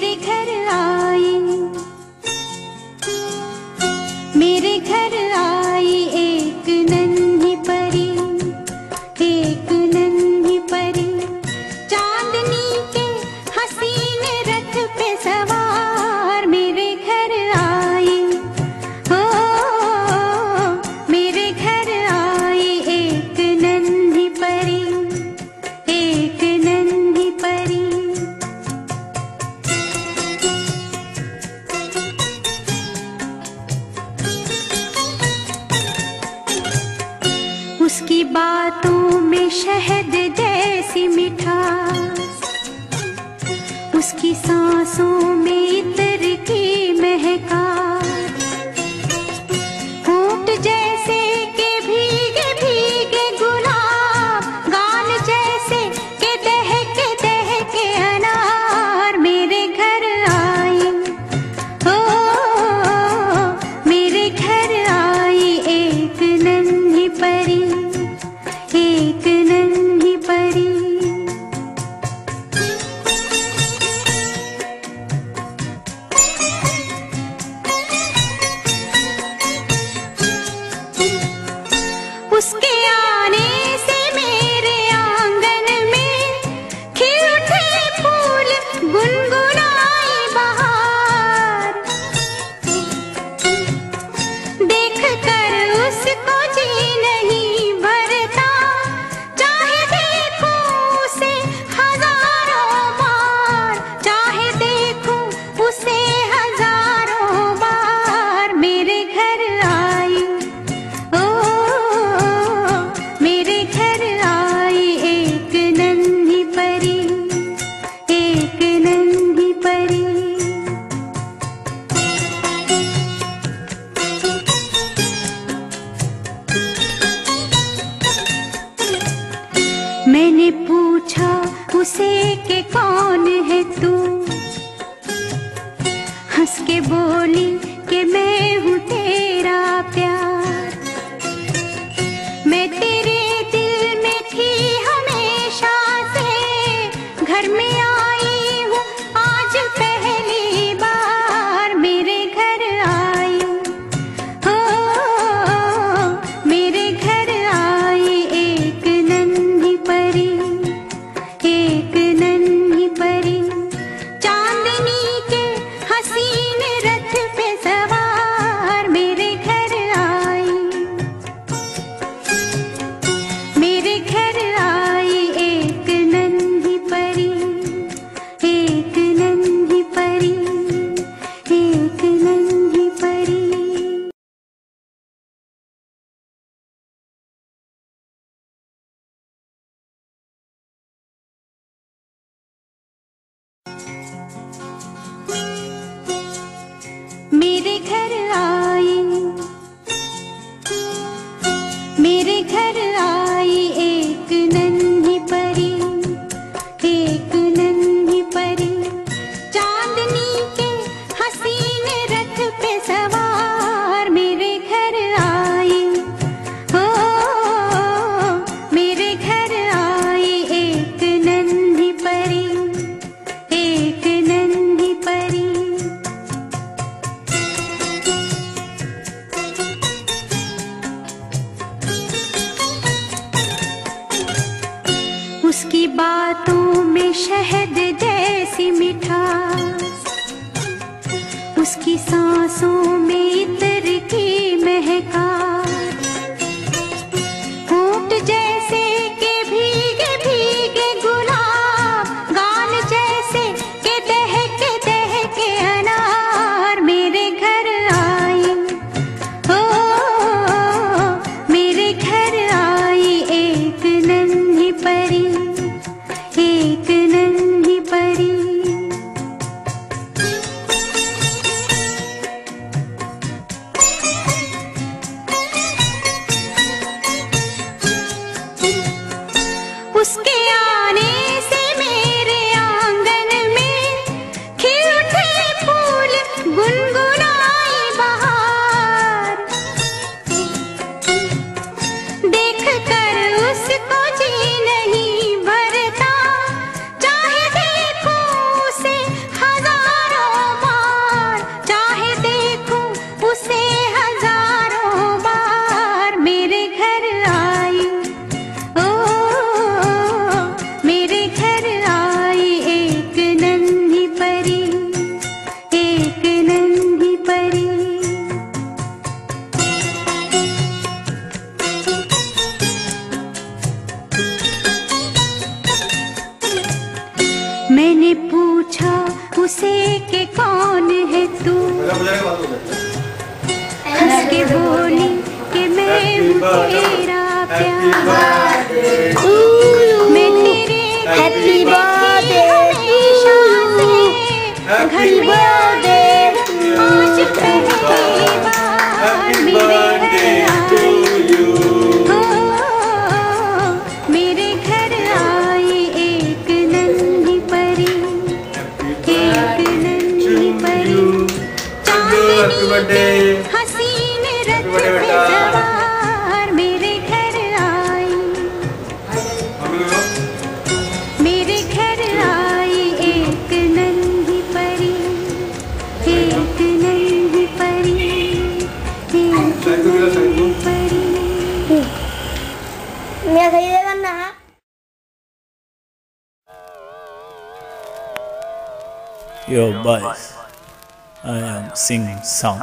मेरे घर आ उसकी बातों में शहद जैसी मिठास उसकी सांसों में मैंने पूछा उसे के कौन है तू? हंस के बोली के मैं हूँ शहद जैसी मिठास। उसकी सांसों में इतर की महका ऊट जैसे के भीगे भीगे गुलाब गाल जैसे के दहके दहके अनार। मेरे घर आई हो मेरे घर आई एक नन्ही परी, एक busquei. के कौन है तू? हंस के बोली के मैं तेरा प्यार। मैं तेरे हैप्पी बर्थडे चांदनी हसीन रथ पे सवार मेरे घर आई। मेरे घर आई एक नन्ही परी एक नन्ही परी एक नन्ही परी। मी खरीदेगा ना Yo, boys, I am singing song.